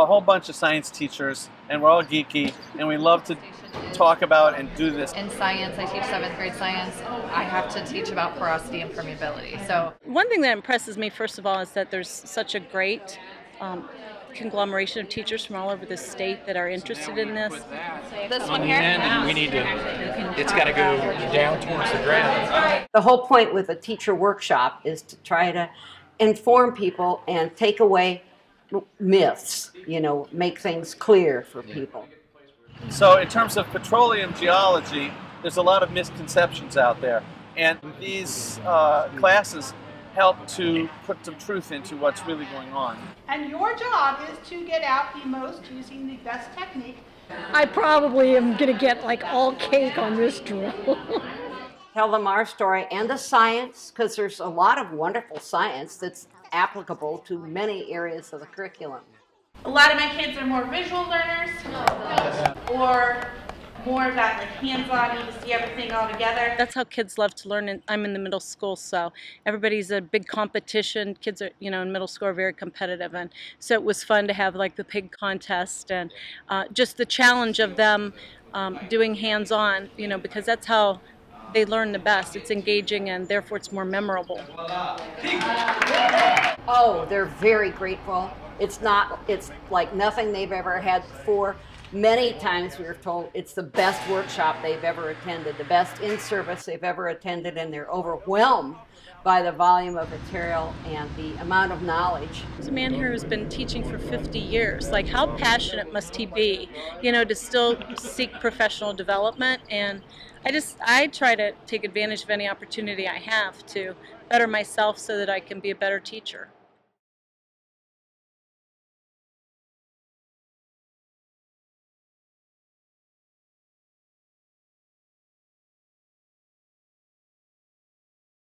a whole bunch of science teachers, and we're all geeky, and we love to talk about and do this. In science, I teach seventh grade science. I have to teach about porosity and permeability. So one thing that impresses me, first of all, is that there's such a great um, conglomeration of teachers from all over the state that are interested in this. This one here. end, and we need to, it's got to go down towards the ground. The whole point with a teacher workshop is to try to inform people and take away myths, you know, make things clear for people. So, in terms of petroleum geology, there's a lot of misconceptions out there, and these uh, classes help to put some truth into what's really going on. And your job is to get out the most using the best technique. I probably am going to get like all cake on this drill. Tell them our story and the science, because there's a lot of wonderful science that's applicable to many areas of the curriculum. A lot of my kids are more visual learners or more of that like hands-on, you to see everything all together. That's how kids love to learn. And I'm in the middle school, so everybody's a big competition. Kids are, you know, in middle school are very competitive, and so it was fun to have like the pig contest and uh, just the challenge of them um, doing hands-on, you know, because that's how they learn the best. It's engaging and therefore it's more memorable. Oh, they're very grateful. It's not, it's like nothing they've ever had before. Many times we are told it's the best workshop they've ever attended, the best in service they've ever attended, and they're overwhelmed by the volume of material and the amount of knowledge. There's a man here who's been teaching for 50 years. Like, how passionate must he be, you know, to still seek professional development? And I just, I try to take advantage of any opportunity I have to better myself so that I can be a better teacher.